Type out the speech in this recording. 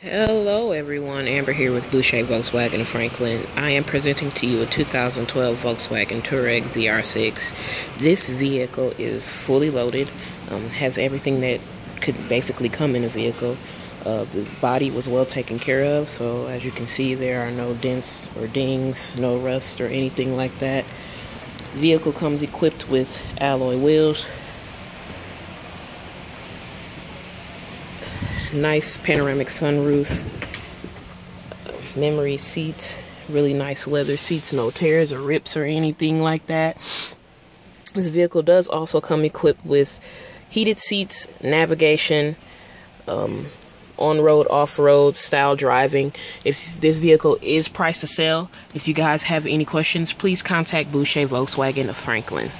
Hello everyone, Amber here with Boucher Volkswagen Franklin. I am presenting to you a 2012 Volkswagen Touareg VR6. This vehicle is fully loaded, um, has everything that could basically come in a vehicle. Uh, the body was well taken care of, so as you can see there are no dents or dings, no rust or anything like that. Vehicle comes equipped with alloy wheels, nice panoramic sunroof, memory seats, really nice leather seats, no tears or rips or anything like that. This vehicle does also come equipped with heated seats, navigation, um, on road, off road style driving. If this vehicle is priced to sell, if you guys have any questions, please contact Boucher Volkswagen of Franklin.